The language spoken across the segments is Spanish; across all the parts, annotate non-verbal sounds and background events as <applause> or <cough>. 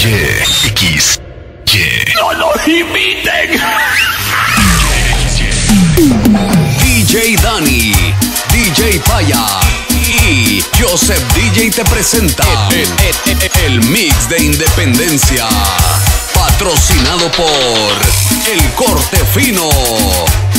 X. ¡No lo imiten! DJ Dani, DJ Paya y Joseph DJ te presenta el, el- el mix de independencia. Patrocinado por El Corte Fino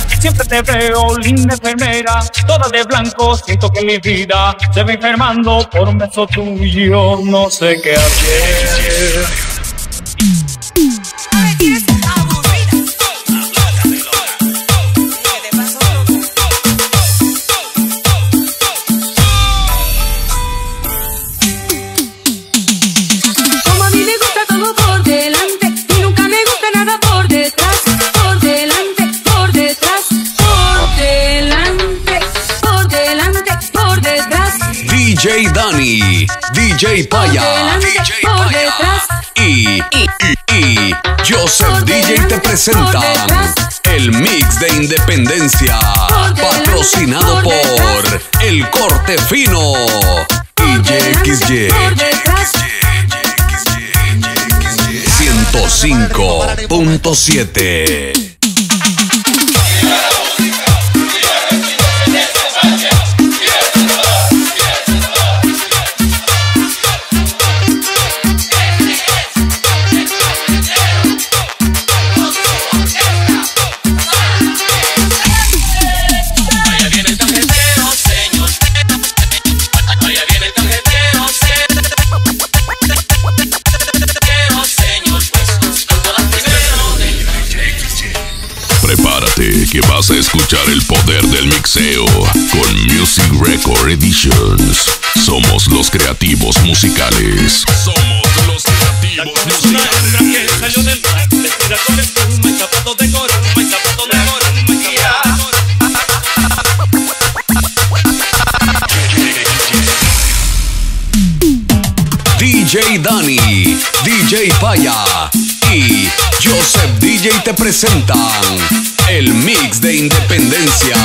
siempre te veo, linda enfermera, toda de blanco. Siento que mi vida se va enfermando por un beso tuyo, no sé qué hacer. DJ Paya, DJ Paya y, y, y Joseph DJ te presentan el mix de independencia. Patrocinado por. El Corte Fino y YXY por detrás. 105.7. escuchar el poder del mixeo con Music Record Editions. Somos los creativos musicales. Somos los creativos Es una hembra que salió del mar, vestida con espuma y zapatos de corona, y zapatos de corona, y zapatos de corona. <laughs> DJ Dani, DJ Paya y Joseph DJ te presentan el mix de independencia.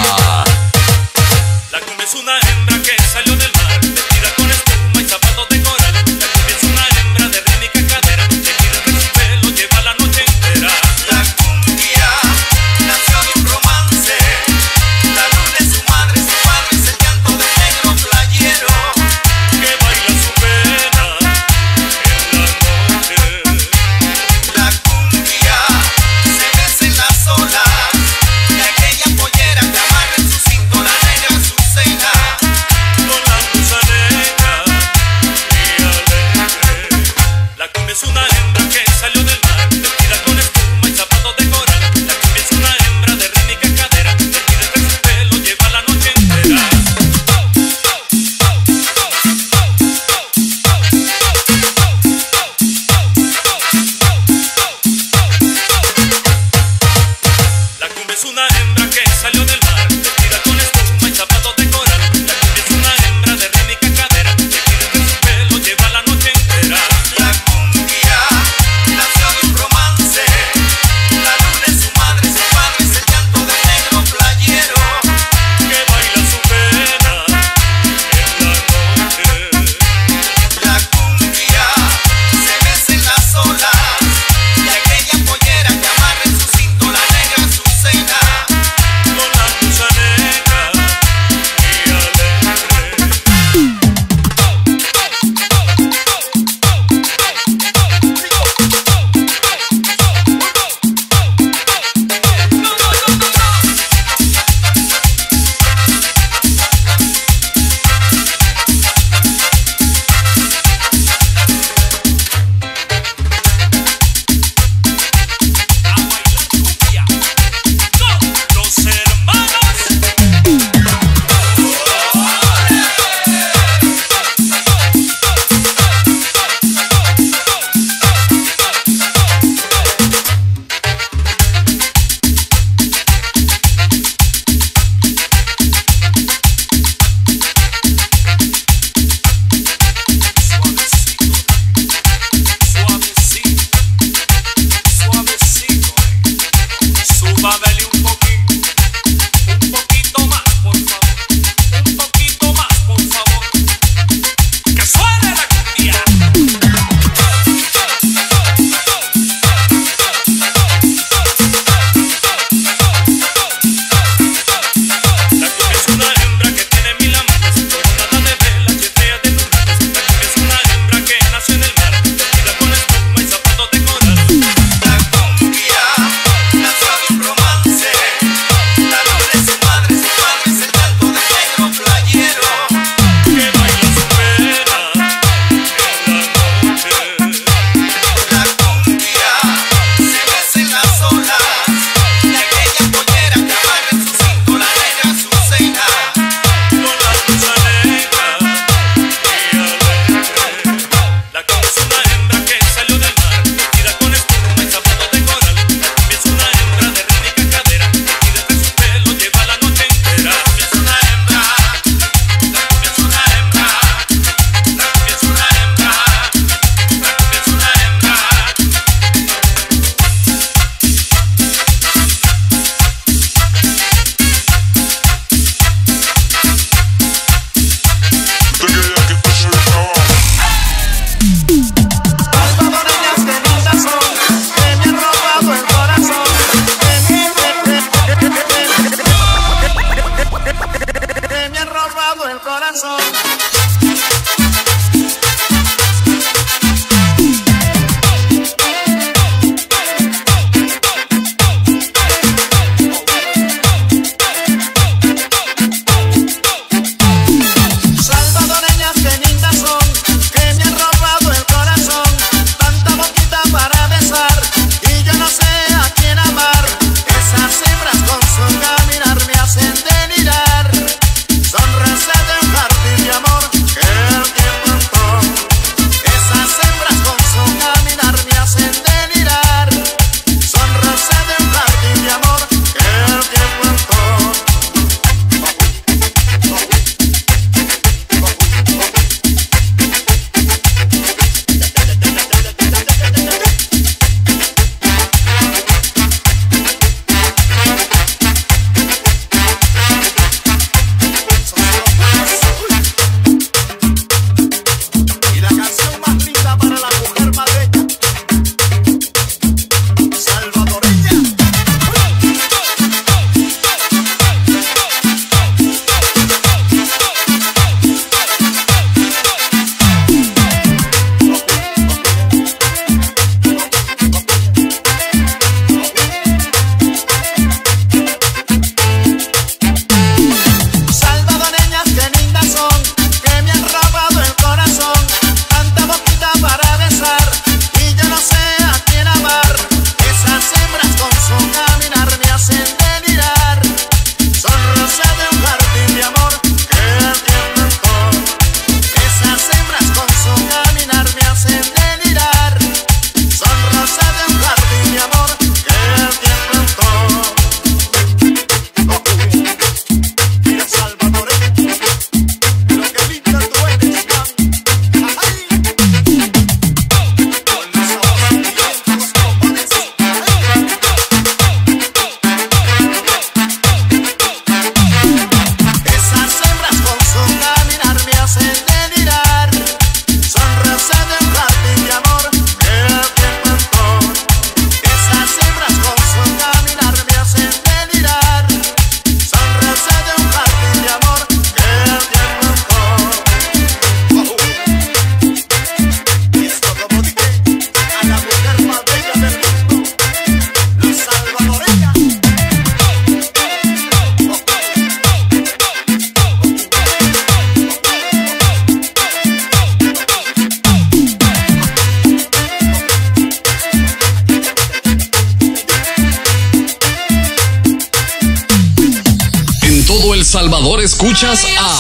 Escuchas a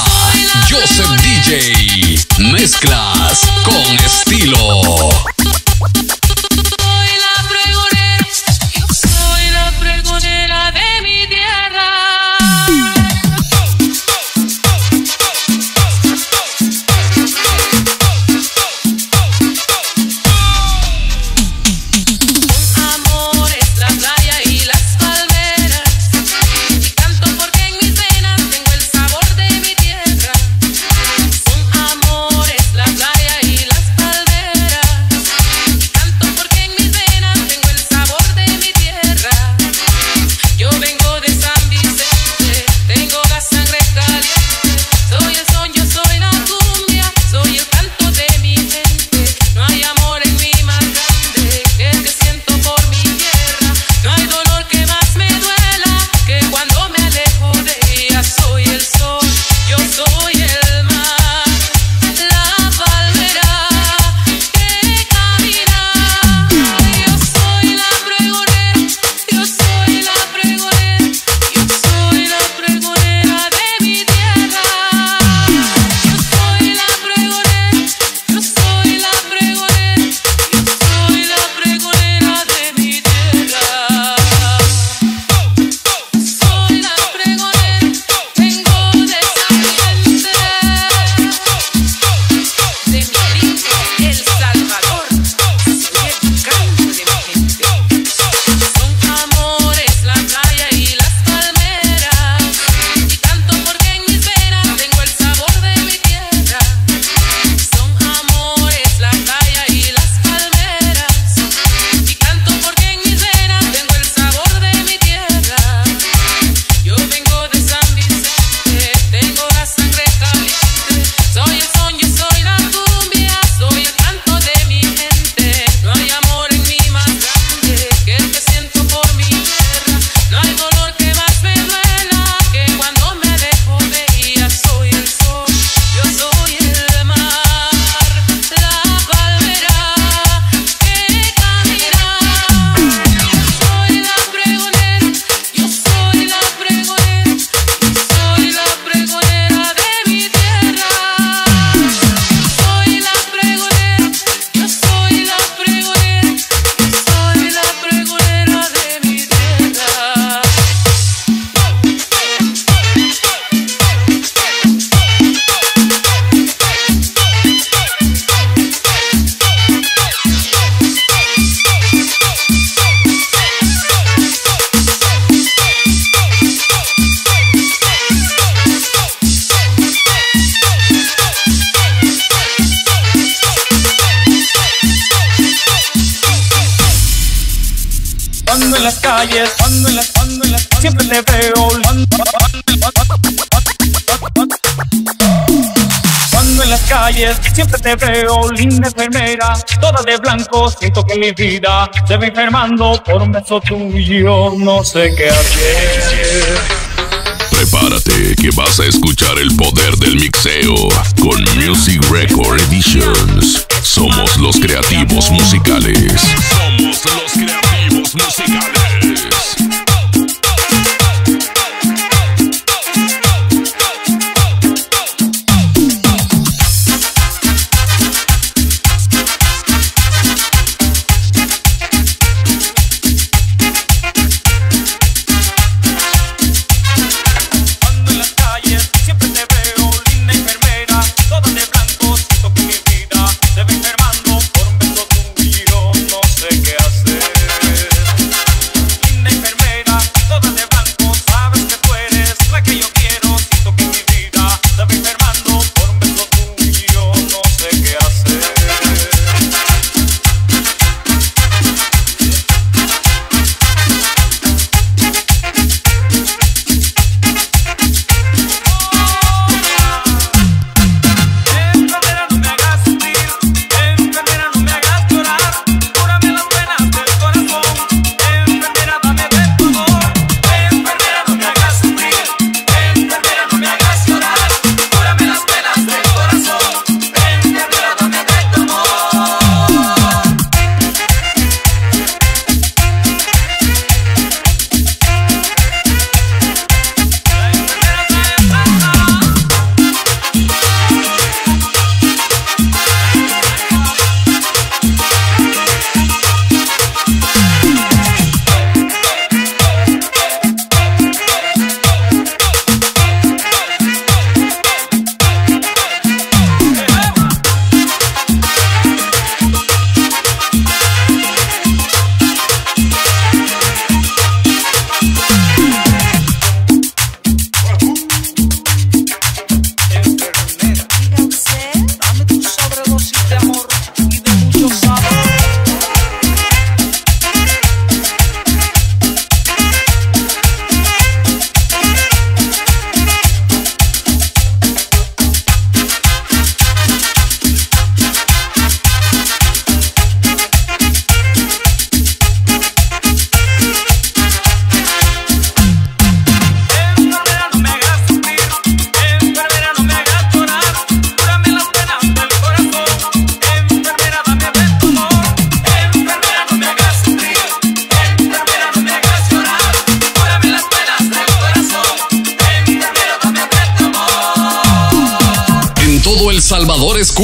siempre te veo, linda enfermera, toda de blanco, siento que mi vida se va enfermando por un beso tuyo, no sé qué hacer. Prepárate que vas a escuchar el poder del mixeo con Music Record Editions. Somos los creativos musicales. Somos los creativos musicales.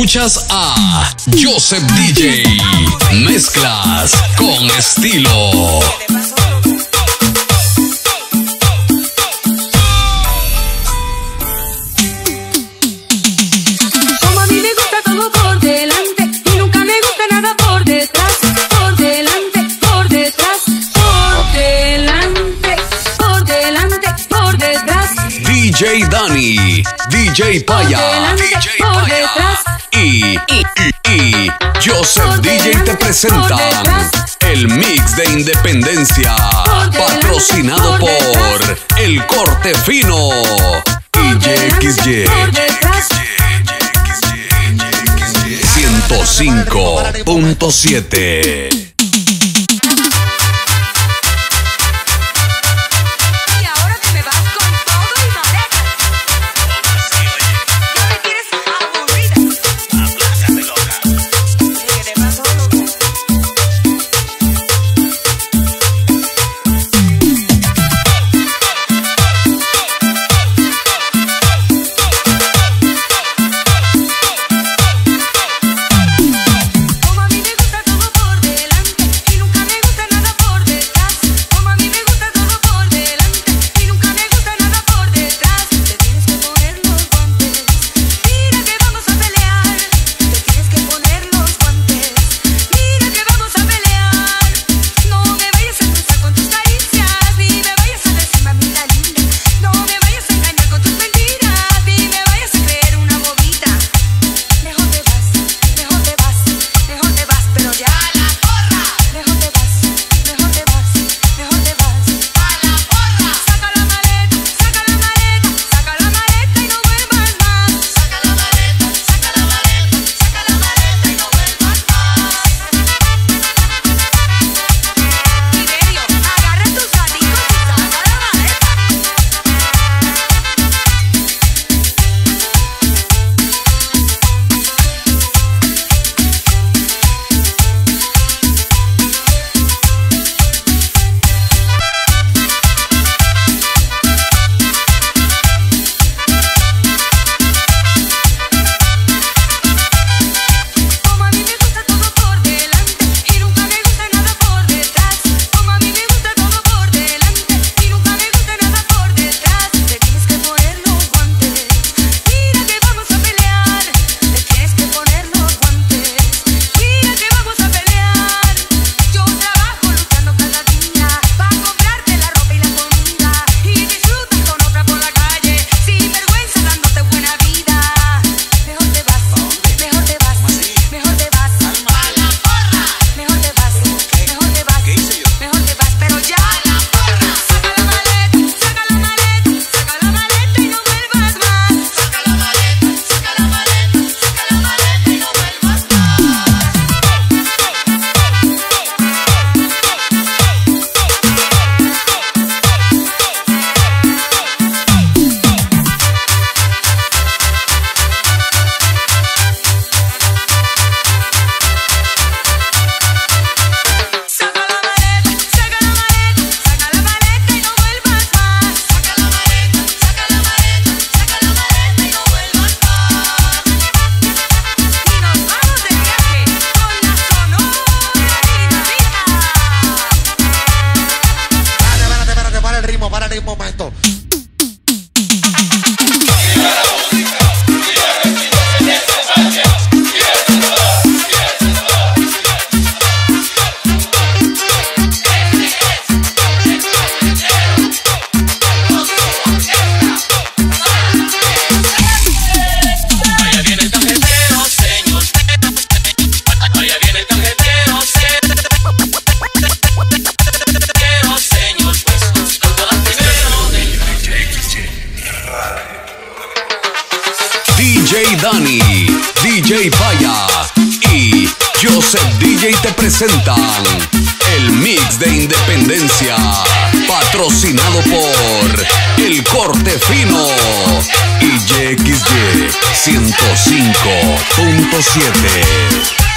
Escuchas a Joseph DJ. Mezclas con estilo. DJ Paya. DJ Paya. Y, y, Joseph DJ te presenta el mix de independencia. Patrocinado por, El Corte Fino. Y YXY. 105.7 Bastante fino. Y YXY 105.7.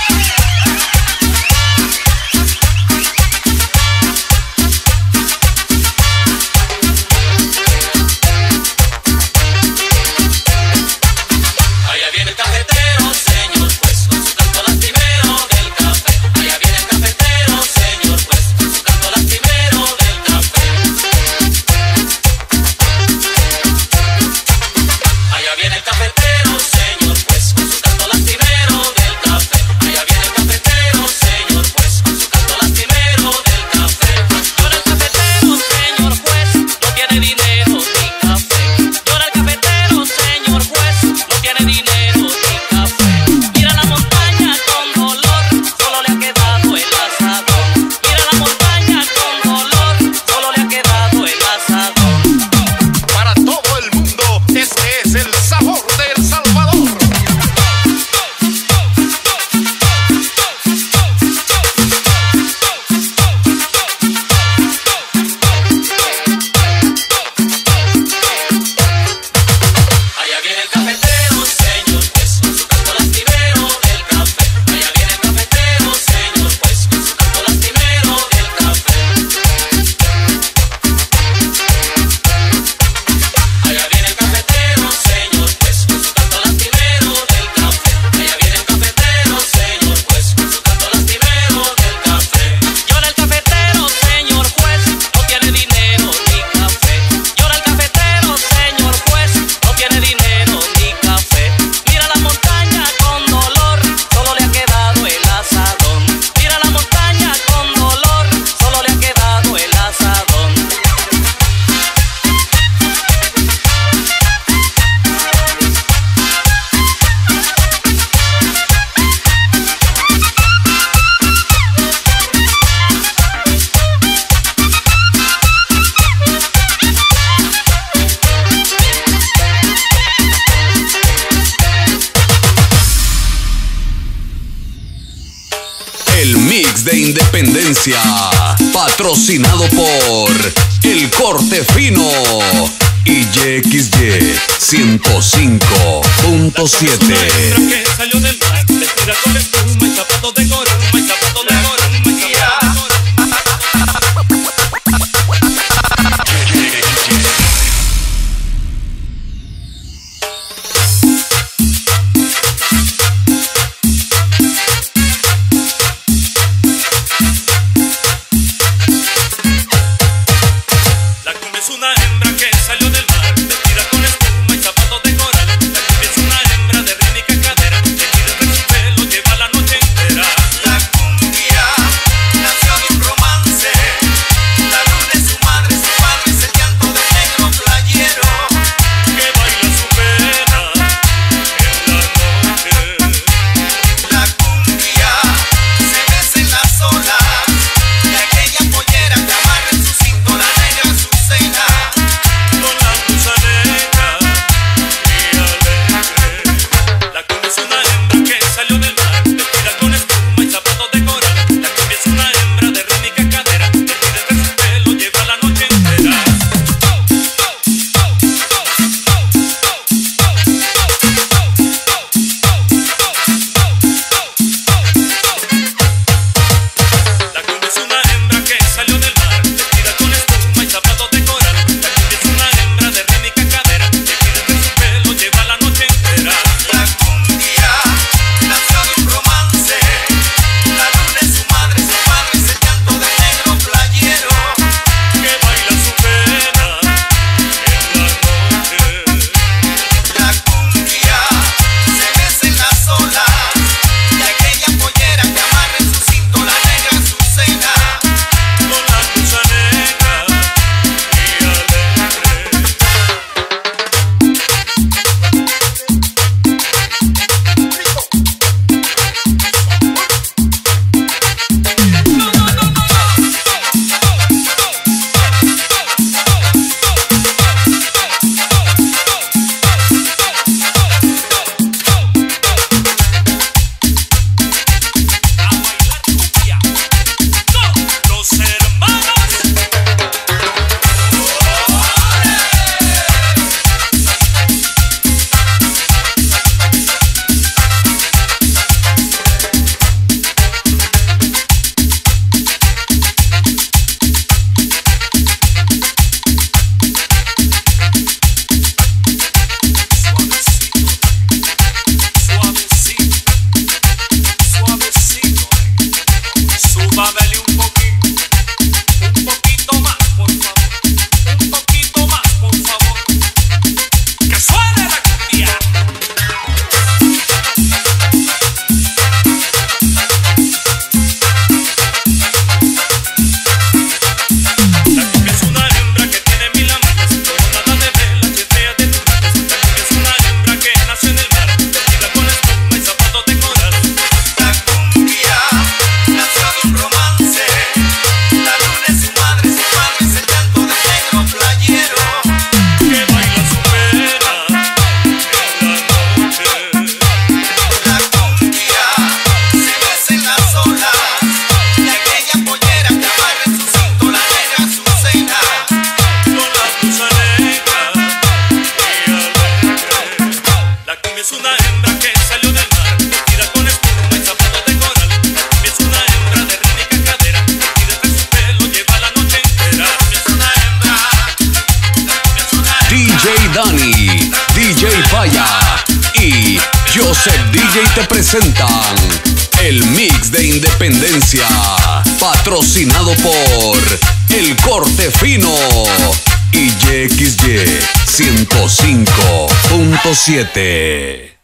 7 el mix de independencia, patrocinado por El Corte Fino y YXY 105.7.